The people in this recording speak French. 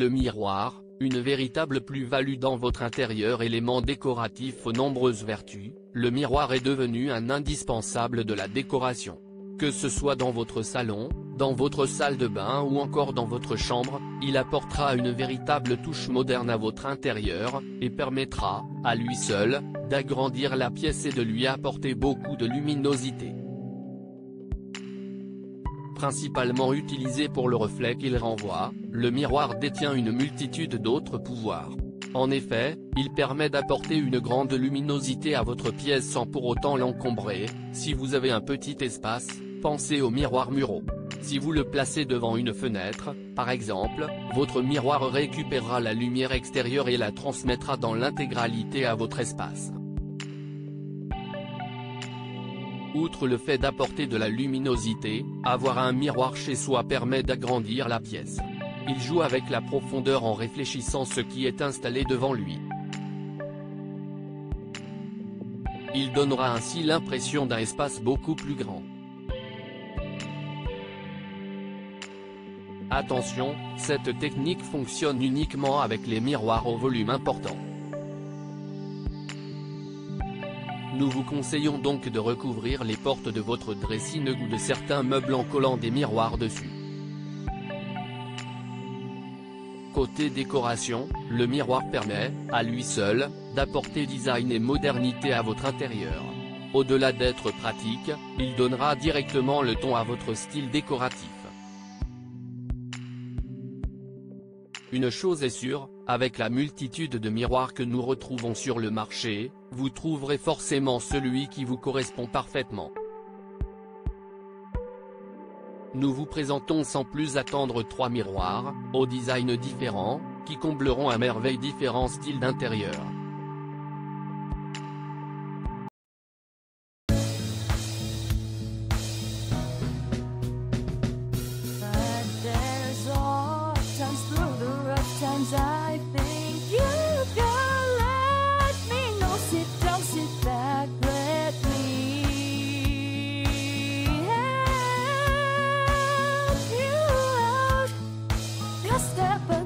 Le miroir, une véritable plus-value dans votre intérieur élément décoratif aux nombreuses vertus, le miroir est devenu un indispensable de la décoration. Que ce soit dans votre salon, dans votre salle de bain ou encore dans votre chambre, il apportera une véritable touche moderne à votre intérieur, et permettra, à lui seul, d'agrandir la pièce et de lui apporter beaucoup de luminosité principalement utilisé pour le reflet qu'il renvoie, le miroir détient une multitude d'autres pouvoirs. En effet, il permet d'apporter une grande luminosité à votre pièce sans pour autant l'encombrer, si vous avez un petit espace, pensez au miroir muraux. Si vous le placez devant une fenêtre, par exemple, votre miroir récupérera la lumière extérieure et la transmettra dans l'intégralité à votre espace. Outre le fait d'apporter de la luminosité, avoir un miroir chez soi permet d'agrandir la pièce. Il joue avec la profondeur en réfléchissant ce qui est installé devant lui. Il donnera ainsi l'impression d'un espace beaucoup plus grand. Attention, cette technique fonctionne uniquement avec les miroirs au volume important. Nous vous conseillons donc de recouvrir les portes de votre dressing ou de certains meubles en collant des miroirs dessus. Côté décoration, le miroir permet, à lui seul, d'apporter design et modernité à votre intérieur. Au-delà d'être pratique, il donnera directement le ton à votre style décoratif. Une chose est sûre, avec la multitude de miroirs que nous retrouvons sur le marché, vous trouverez forcément celui qui vous correspond parfaitement. Nous vous présentons sans plus attendre trois miroirs, au design différents, qui combleront à merveille différents styles d'intérieur. Just step up.